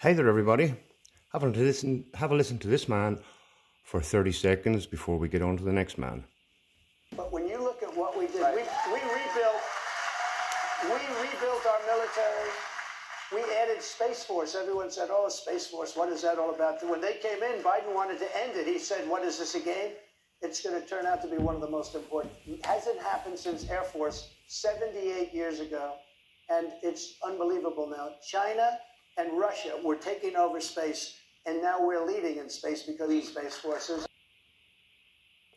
Hey there, everybody. Have a listen. Have a listen to this man for 30 seconds before we get on to the next man. But when you look at what we did, we, we rebuilt, we rebuilt our military. We added Space Force. Everyone said, "Oh, Space Force, what is that all about?" When they came in, Biden wanted to end it. He said, "What is this a game?" It's going to turn out to be one of the most important. It hasn't happened since Air Force 78 years ago, and it's unbelievable now. China and Russia were taking over space, and now we're leading in space because of Space Forces.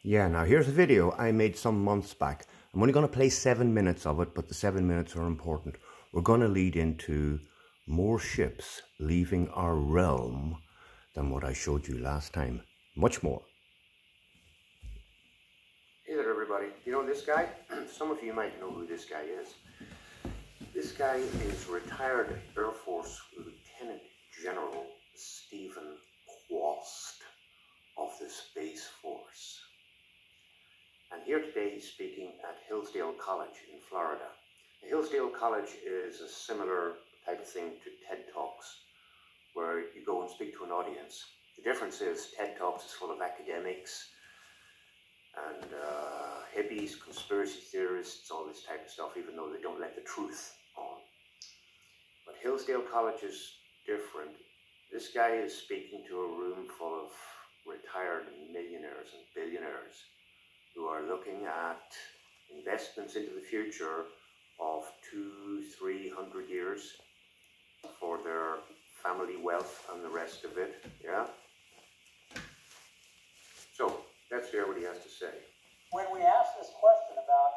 Yeah, now here's a video I made some months back. I'm only going to play seven minutes of it, but the seven minutes are important. We're going to lead into more ships leaving our realm than what I showed you last time. Much more. Hey there, everybody. You know this guy? Some of you might know who this guy is. This guy is retired Air Force Lieutenant General Steven Kwast of the Space Force. And here today he's speaking at Hillsdale College in Florida. Hillsdale College is a similar type of thing to TED Talks, where you go and speak to an audience. The difference is TED Talks is full of academics and uh, hippies, conspiracy theorists, all this type of stuff, even though they don't let the truth Hillsdale College is different. This guy is speaking to a room full of retired millionaires and billionaires who are looking at investments into the future of two, three hundred years for their family wealth and the rest of it. Yeah? So, let's hear what he has to say. When we ask this question about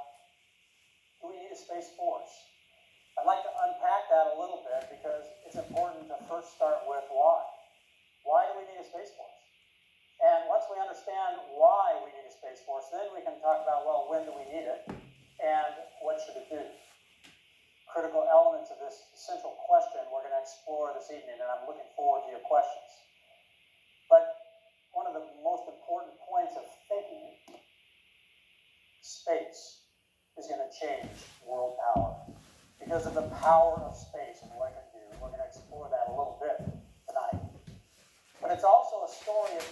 do we need a space force, I'd like to unpack that a little bit because it's important to first start with why. Why do we need a space force? And once we understand why we need a space force, then we can talk about, well, when do we need it and what should it do? Critical elements of this central question we're going to explore this evening, and I'm looking forward to your questions. But one of the most important points of thinking, space is going to change world power because of the power of space and what it can do. We're going to explore that a little bit tonight. But it's also a story of.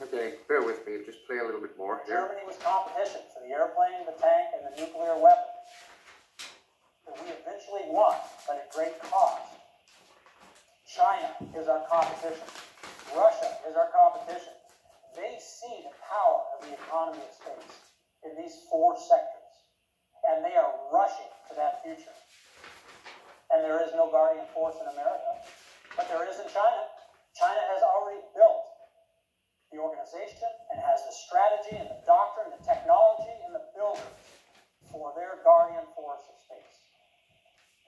Okay, bear with me. Just play a little bit more here. Germany was competition for the airplane, the tank, and the nuclear weapon. That we eventually won, but at great cost. China is our competition. Russia is our competition. They see the power of the economy of space in these four sectors and they are rushing to that future. And there is no guardian force in America, but there is in China. China has already built the organization and has the strategy and the doctrine, the technology, and the builders for their guardian force of space.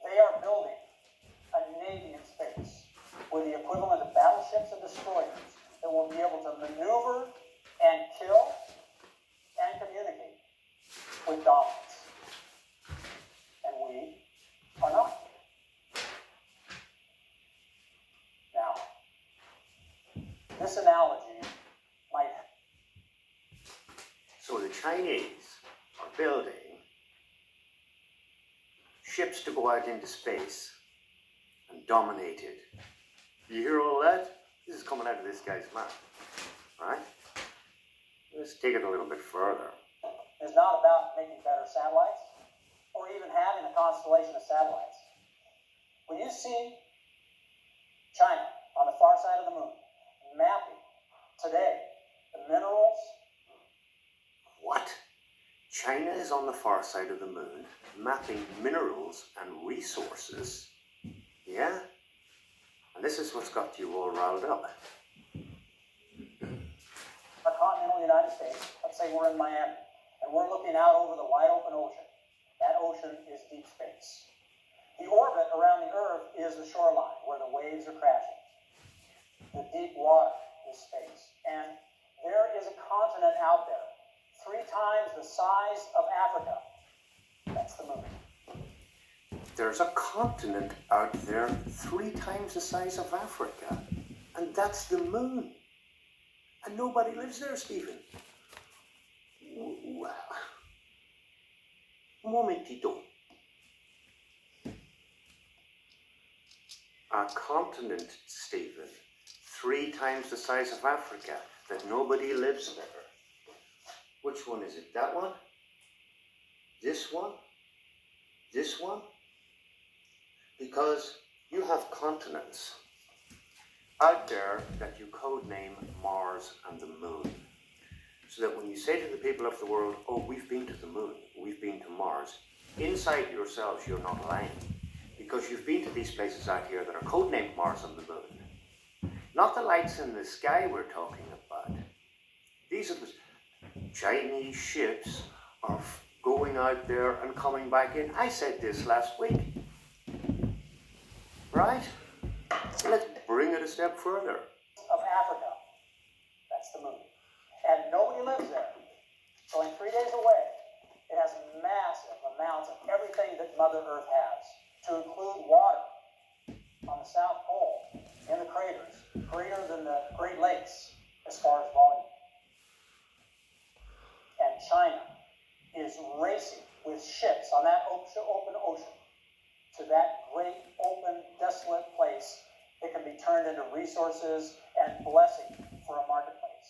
They are building a navy in space with the equivalent of battleships and destroyers that will be able to maneuver and kill and communicate with dominance and we are not. Now, this analogy might. So the Chinese are building ships to go out into space and dominate it. You hear all that? This is coming out of this guy's mouth. Right? Let's take it a little bit further. It's not about making better satellites or even having a constellation of satellites. When you see China on the far side of the moon mapping today the minerals. What? China is on the far side of the moon mapping minerals and resources. Yeah? And this is what's got you all riled up. A continental United States, let's say we're in Miami, and we're looking out over the wide open ocean. That ocean is deep space. The orbit around the Earth is the shoreline where the waves are crashing. The deep water is space. And there is a continent out there, three times the size of Africa. There's a continent out there three times the size of Africa, and that's the moon. And nobody lives there, Steven. Un momentito. a continent, Steven, three times the size of Africa, that nobody lives there. Which one is it? That one? This one? This one? Because you have continents out there that you codename Mars and the Moon. So that when you say to the people of the world, oh, we've been to the moon, we've been to Mars, inside yourselves you're not lying. Because you've been to these places out here that are codenamed Mars and the moon. Not the lights in the sky we're talking about. These are the Chinese ships are going out there and coming back in. I said this last week. Right? Let's bring it a step further. Of Africa. That's the moon. And nobody lives there. It's only three days away. It has massive amounts of everything that Mother Earth has, to include water on the South Pole, in the craters, greater than the Great Lakes as far as volume. And China is racing with ships on that open ocean to that great, open, desolate place that can be turned into resources and blessing for a marketplace.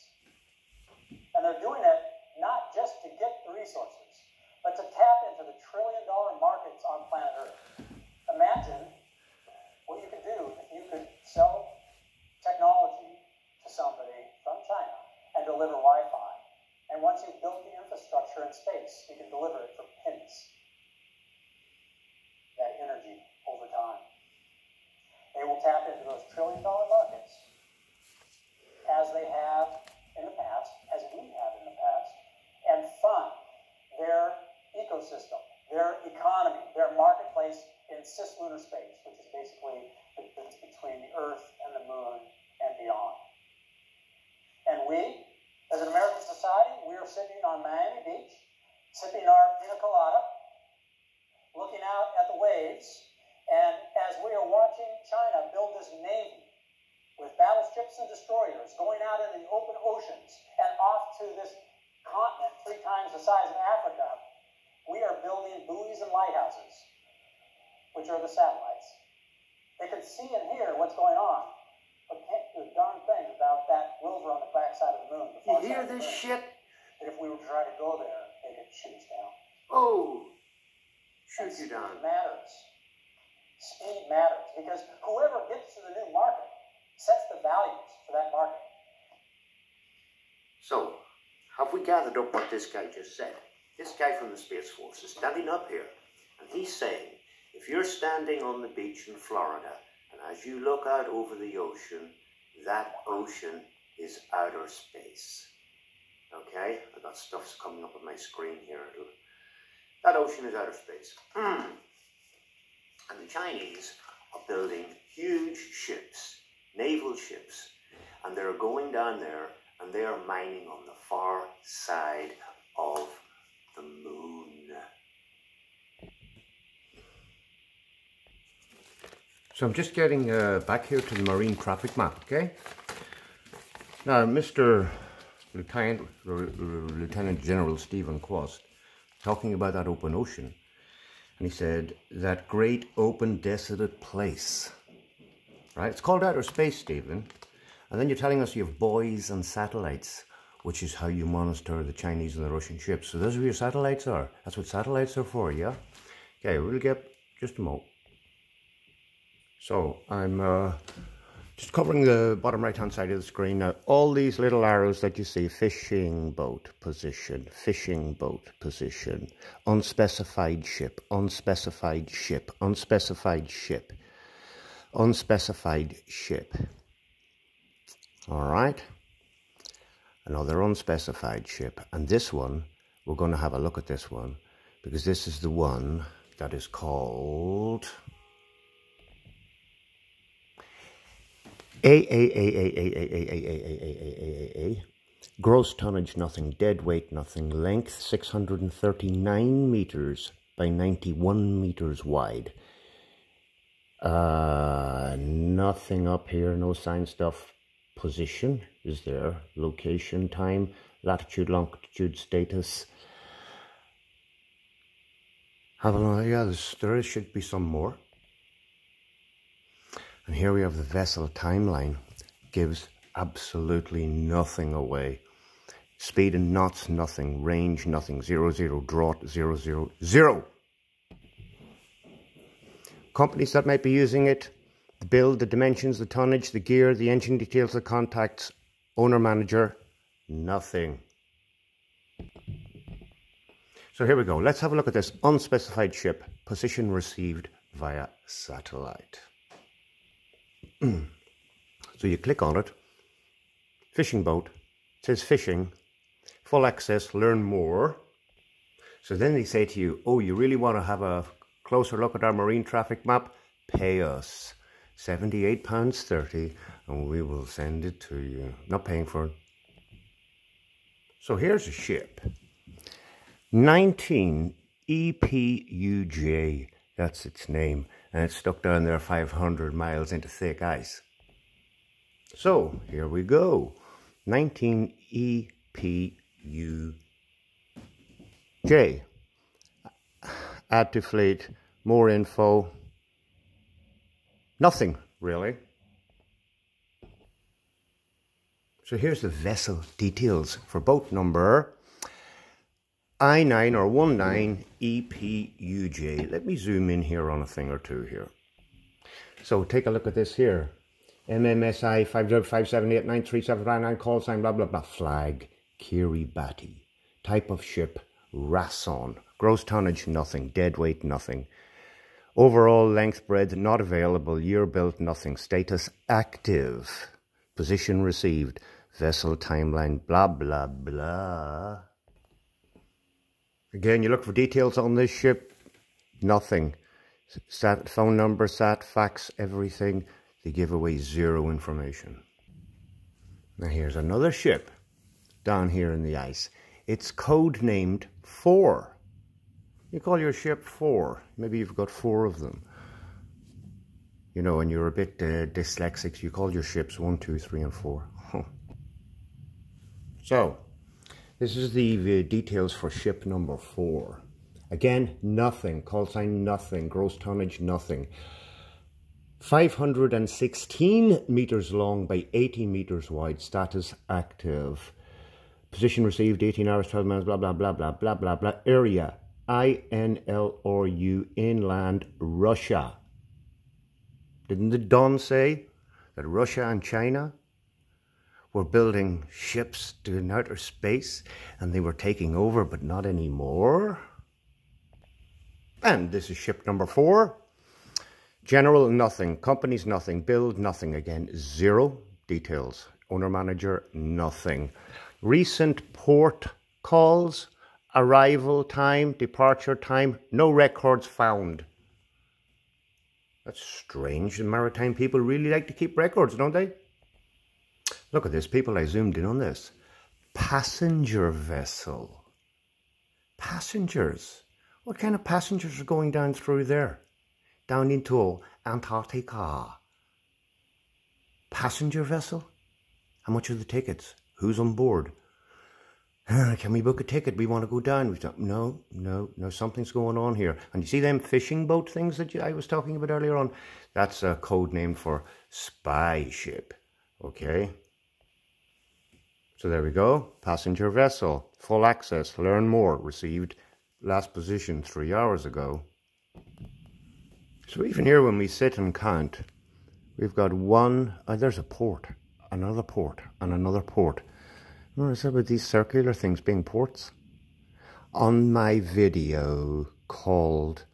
And they're doing it not just to get the resources, but to tap into the trillion dollar markets on planet Earth. Imagine what you could do if you could sell technology to somebody from China and deliver Wi Fi. And once you've built the infrastructure in space, you can deliver it for pennies. That energy over time. They will tap into those trillion dollar markets as they have in the past, as we have in the past, and fund their ecosystem, their economy, their marketplace in cislunar space, which is basically the distance between the Earth and the Moon and beyond. And we, as an American society, we are sitting on Miami Beach, sipping our pina colada, looking out at the waves, and as we are watching China build this navy with battleships and destroyers going out into the open oceans and off to this continent three times the size of Africa, we are building buoys and lighthouses, which are the satellites. They can see and hear what's going on, but can't do a darn thing about that rover on the backside of the moon. The You far hear side of the this shit? And if we were to try to go there, they could oh, shoot us down. Oh, shoot And you speed down. matters. Speed matters because whoever gets to the new market sets the values for that market. So, have we gathered up what this guy just said? This guy from the Space Force is standing up here, and he's saying, if you're standing on the beach in Florida, and as you look out over the ocean, that ocean is outer space. Okay? I've got stuff's coming up on my screen here. That ocean is outer space. Hmm. And the Chinese are building huge ships, naval ships, and they're going down there and they are mining on the far side of the moon. So I'm just getting uh, back here to the marine traffic map, okay? Now, Mr. Lieutenant, Lieutenant General Steven Kwast, talking about that open ocean, and he said, that great open desolate place, right? It's called outer space, Steven. And then you're telling us you have buoys and satellites, which is how you monitor the Chinese and the Russian ships. So those are your satellites are. That's what satellites are for, yeah? Okay, we'll get just a moment. So I'm uh, just covering the bottom right hand side of the screen. Now, all these little arrows that you see, fishing boat position, fishing boat position, unspecified ship, unspecified ship, unspecified ship, unspecified ship. All right. Another unspecified ship. And this one, we're going to have a look at this one because this is the one that is called A A A A A A A A A A A A A Gross tonnage nothing, dead weight nothing, length 639 meters by 91 meters wide. Uh, nothing up here, no sign stuff. Position is there, location, time, latitude, longitude, status. Have a yeah, there should be some more. And here we have the vessel timeline. Gives absolutely nothing away. Speed in knots, nothing. Range, nothing. Zero, zero. Draught, zero, zero, zero. Companies that might be using it, the build, the dimensions, the tonnage, the gear, the engine details, the contacts, owner manager, nothing. So here we go. Let's have a look at this unspecified ship, position received via satellite. so you click on it, fishing boat, it says fishing, full access, learn more. So then they say to you, oh, you really want to have a closer look at our marine traffic map? Pay us £78.30 and we will send it to you. Not paying for it. So here's a ship. 19 EPUJ, that's its name, and it's stuck down there 500 miles into thick ice. So, here we go. 19 EPUJ. Add to fleet, more info. Nothing, really. So here's the vessel details for boat number I9 or 19EPUJ. Let me zoom in here on a thing or two here. So take a look at this here. MMSI 505789379 call sign blah blah blah flag Kiribati. Type of ship Rason. Gross tonnage nothing. Dead weight nothing. Overall length breadth not available. Year built nothing. Status active. Position received. Vessel timeline blah blah blah. Again, you look for details on this ship, nothing. Sat, phone number, sat, fax, everything. They give away zero information. Now here's another ship down here in the ice. It's code named 4. You call your ship 4. Maybe you've got four of them. You know, and you're a bit uh, dyslexic, you call your ships 1, 2, 3, and 4. so, this is the, the details for ship number four. Again, nothing. Call sign nothing. Gross tonnage nothing. 516 meters long by 80 meters wide. Status active. Position received 18 hours, 12 minutes, blah, blah, blah, blah, blah, blah, blah. Area INLRU, inland Russia. Didn't the Don say that Russia and China were building ships to outer space and they were taking over, but not anymore. And this is ship number four. General, nothing. Companies, nothing. Build, nothing. Again, zero details. Owner, manager, nothing. Recent port calls, arrival time, departure time, no records found. That's strange. The maritime people really like to keep records, don't they? Look at this, people, I zoomed in on this. Passenger vessel. Passengers. What kind of passengers are going down through there? Down into Antarctica. Passenger vessel? How much are the tickets? Who's on board? Can we book a ticket? We want to go down. We thought, no, no, no, something's going on here. And you see them fishing boat things that I was talking about earlier on? That's a code name for spy ship. Okay? So there we go. Passenger vessel. Full access. Learn more. Received last position three hours ago. So even here when we sit and count, we've got one, uh, there's a port, another port, and another port. What is Notice about these circular things being ports? On my video called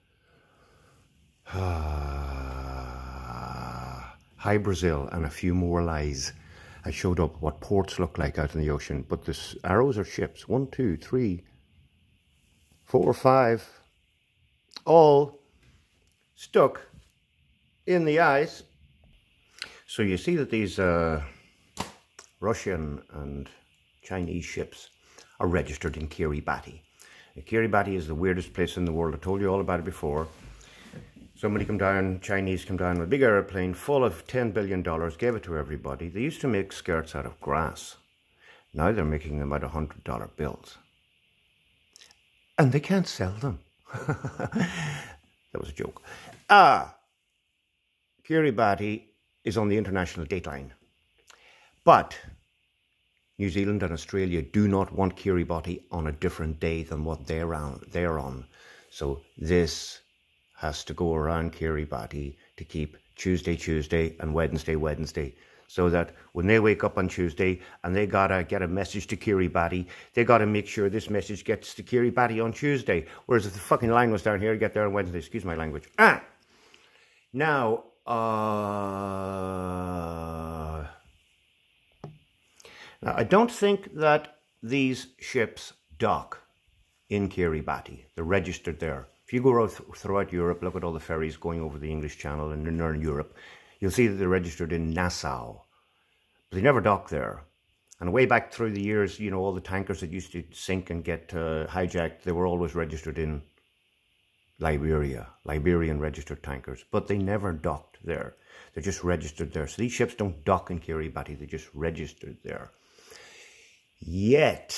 uh, Hy Brasil and a few more lies. I showed up what ports look like out in the ocean, but the arrows are ships. One, two, three, four, five, all stuck in the ice. So you see that these uh, Russian and Chinese ships are registered in Kiribati. Kiribati is the weirdest place in the world. I told you all about it before. Somebody come down, Chinese come down with a big airplane full of $10 billion, gave it to everybody. They used to make skirts out of grass. Now they're making them out of $100 bills. And they can't sell them. that was a joke. Ah, Kiribati is on the international dateline. But New Zealand and Australia do not want Kiribati on a different day than what they're on. They're on. So this has to go around Kiribati to keep Tuesday, Tuesday, and Wednesday, Wednesday. So that when they wake up on Tuesday and they gotta get a message to Kiribati, they gotta make sure this message gets to Kiribati on Tuesday. Whereas if the fucking line was down here, get there on Wednesday. Excuse my language. Ah! Now, uh, now, I don't think that these ships dock in Kiribati. They're registered there. If you go throughout Europe, look at all the ferries going over the English Channel and in Northern Europe, you'll see that they're registered in Nassau. But they never dock there. And way back through the years, you know, all the tankers that used to sink and get uh, hijacked, they were always registered in Liberia, Liberian registered tankers. But they never docked there. They're just registered there. So these ships don't dock in Kiribati, they're just registered there. Yet,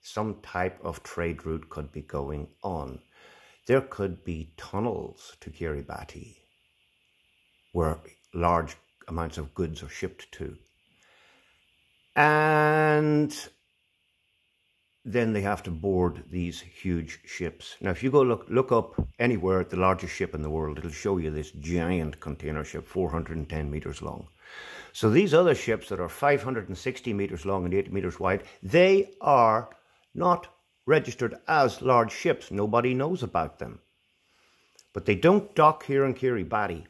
some type of trade route could be going on. There could be tunnels to Kiribati where large amounts of goods are shipped to. And then they have to board these huge ships. Now, if you go look, look up anywhere at the largest ship in the world, it'll show you this giant container ship, 410 meters long. So these other ships that are 560 meters long and 80 meters wide, they are not registered as large ships. Nobody knows about them. But they don't dock here in Kiribati.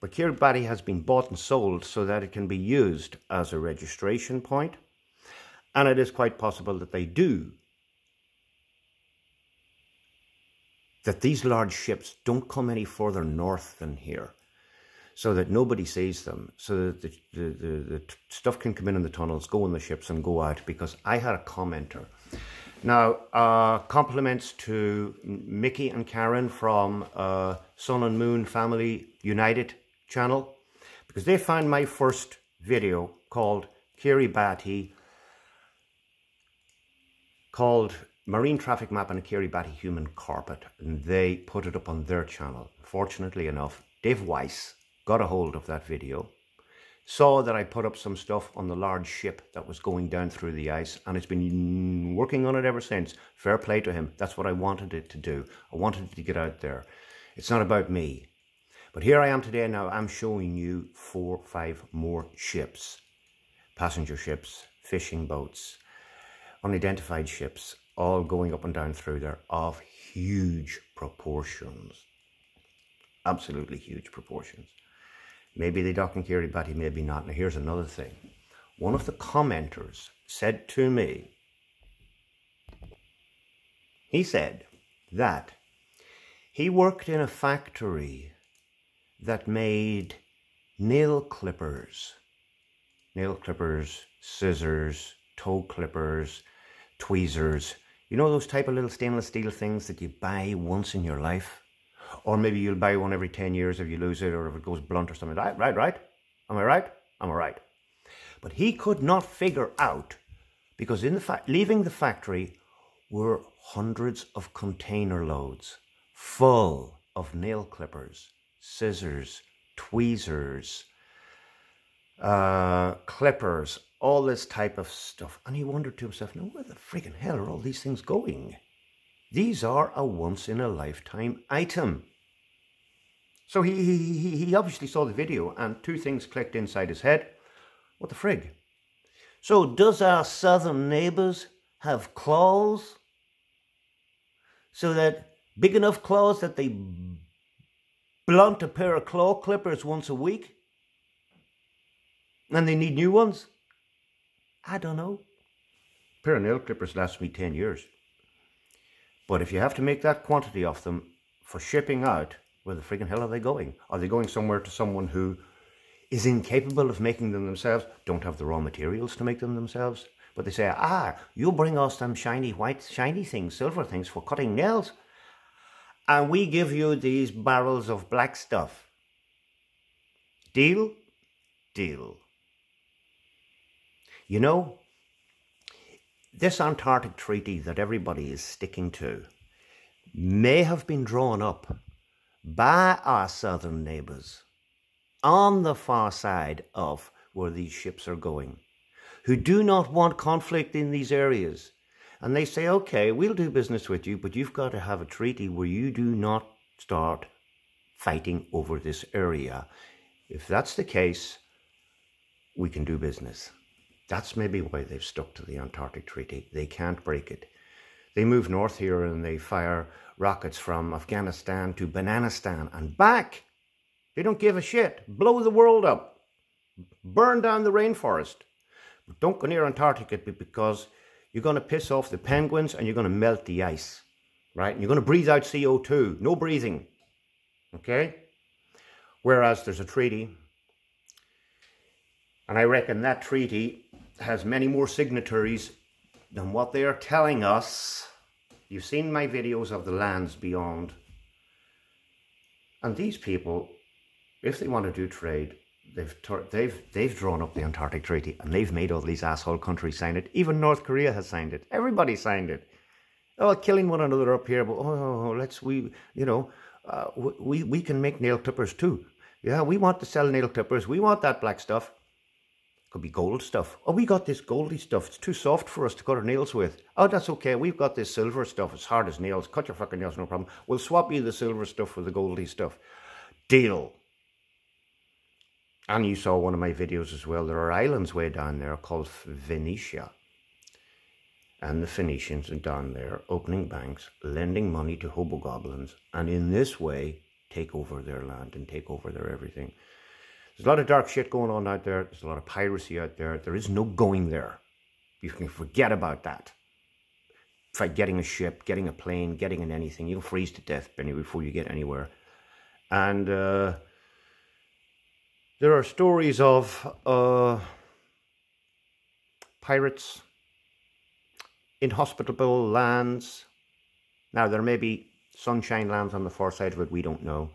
But Kiribati has been bought and sold so that it can be used as a registration point. and it is quite possible that they do. That these large ships don't come any further north than here, so that nobody sees them, so that the, the, the, the stuff can come in in the tunnels, go in the ships and go out, because I had a commenter. Now, uh, compliments to Mickey and Karen from uh, Sun and Moon Family United channel, because they found my first video called Kiribati called Marine Traffic Map and Kiribati Human Carpet, and they put it up on their channel. Fortunately enough, Dave Weiss got a hold of that video, saw that I put up some stuff on the large ship that was going down through the ice, and it's been working on it ever since. Fair play to him. That's what I wanted it to do. I wanted it to get out there. It's not about me. But here I am today now. I'm showing you four, five more ships. Passenger ships, fishing boats, unidentified ships all going up and down through there of huge proportions. Absolutely huge proportions. Maybe they dock in Kiribati, maybe not. Now here's another thing. One of the commenters said to me, he said that he worked in a factory that made nail clippers, nail clippers, scissors, toe clippers, tweezers. You know those type of little stainless steel things that you buy once in your life? Or maybe you'll buy one every 10 years if you lose it or if it goes blunt or something. Right, right, right? Am I right? Am I right? But he could not figure out, because in the fa- leaving the factory were hundreds of container loads full of nail clippers, scissors, tweezers, uh, clippers, all this type of stuff. And he wondered to himself, now where the friggin' hell are all these things going? These are a once in a lifetime item. So he, he, he obviously saw the video and two things clicked inside his head. What the frig? So does our southern neighbours have claws? So that big enough claws that they blunt a pair of claw clippers once a week? And they need new ones? I don't know. A pair of nail clippers lasts me 10 years. But if you have to make that quantity of them for shipping out, where the friggin' hell are they going? Are they going somewhere to someone who is incapable of making them themselves, don't have the raw materials to make them themselves? But they say, ah, you bring us them shiny white, shiny things, silver things for cutting nails. And we give you these barrels of black stuff. Deal? Deal. You know, this Antarctic treaty that everybody is sticking to may have been drawn up by our southern neighbours on the far side of where these ships are going, who do not want conflict in these areas. And they say, okay, we'll do business with you, but you've got to have a treaty where you do not start fighting over this area. If that's the case, we can do business. That's maybe why they've stuck to the Antarctic Treaty. They can't break it. They move north here and they fire rockets from Afghanistan to Bananistan and back. They don't give a shit. Blow the world up. Burn down the rainforest. But don't go near Antarctica because you're going to piss off the penguins and you're going to melt the ice. Right? And you're going to breathe out CO2. No breathing. Okay? Whereas there's a treaty. And I reckon that treaty has many more signatories than what they are telling us. You've seen my videos of the lands beyond. And these people, if they want to do trade, they've they've they've drawn up the Antarctic Treaty and they've made all these asshole countries sign it. Even North Korea has signed it. Everybody signed it. Oh, killing one another up here, but oh, let's we you know uh, we we can make nail clippers too. Yeah, we want to sell nail clippers. We want that black stuff. Could be gold stuff. Oh, we got this goldy stuff. It's too soft for us to cut our nails with. Oh, that's okay. We've got this silver stuff. It's hard as nails. Cut your fucking nails, no problem. We'll swap you the silver stuff for the goldy stuff. Deal. And you saw one of my videos as well. There are islands way down there called Venetia. And the Phoenicians are down there opening banks, lending money to hobogoblins, and in this way take over their land and take over their everything. There's a lot of dark shit going on out there. There's a lot of piracy out there. There is no going there. You can forget about that. Try getting a ship, getting a plane, getting in anything. You'll freeze to death Benny, before you get anywhere. And uh, there are stories of uh, pirates, inhospitable lands. Now, there may be sunshine lands on the far side of it, we don't know.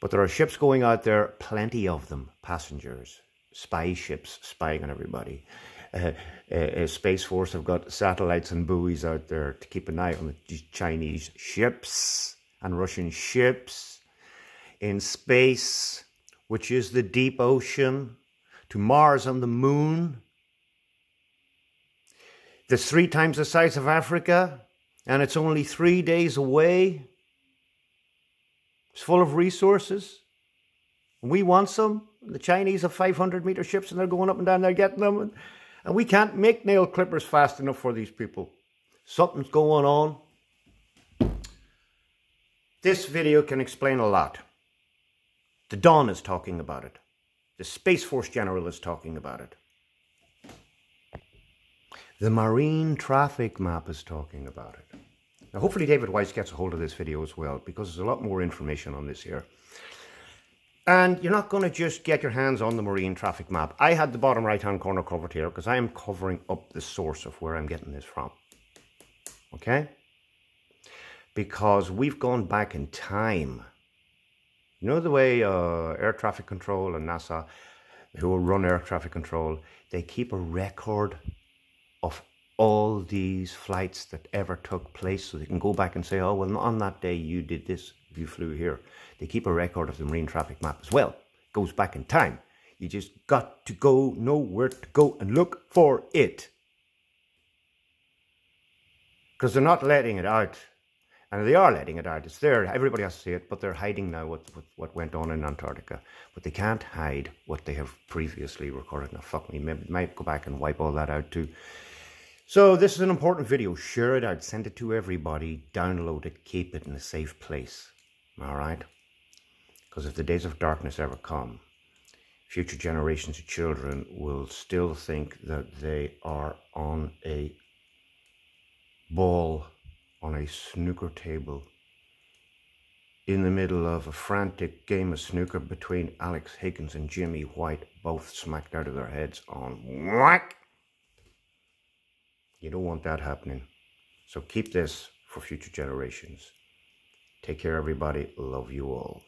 But there are ships going out there, plenty of them, passengers, spy ships spying on everybody. Uh, uh, uh, Space Force have got satellites and buoys out there to keep an eye on the Chinese ships and Russian ships in space, which is the deep ocean, to Mars and the moon. There's three times the size of Africa, and it's only three days away. It's full of resources. We want some. The Chinese have 500 meter ships and they're going up and down there getting them. And, and we can't make nail clippers fast enough for these people. Something's going on. This video can explain a lot. The Don is talking about it. The Space Force General is talking about it. The Marine Traffic Map is talking about it. Hopefully David Weiss gets a hold of this video as well, because there's a lot more information on this here. And you're not going to just get your hands on the marine traffic map. I had the bottom right-hand corner covered here because I am covering up the source of where I'm getting this from. Okay? Because we've gone back in time. You know the way uh, air traffic control and NASA, who run air traffic control, they keep a record of all these flights that ever took place so they can go back and say, oh, well, on that day you did this, you flew here. They keep a record of the marine traffic map as well. It goes back in time. You just got to go, know where to go and look for it. Because they're not letting it out. And they are letting it out. It's there. Everybody has to see it. But they're hiding now what, what, what went on in Antarctica. But they can't hide what they have previously recorded. Now, fuck me. Maybe might go back and wipe all that out too. So this is an important video. Share it out. Send it to everybody. Download it. Keep it in a safe place. All right? Because if the days of darkness ever come, future generations of children will still think that they are on a ball, on a snooker table, in the middle of a frantic game of snooker between Alex Higgins and Jimmy White, both smacked out of their heads on whack. You don't want that happening. So keep this for future generations. Take care, everybody. Love you all.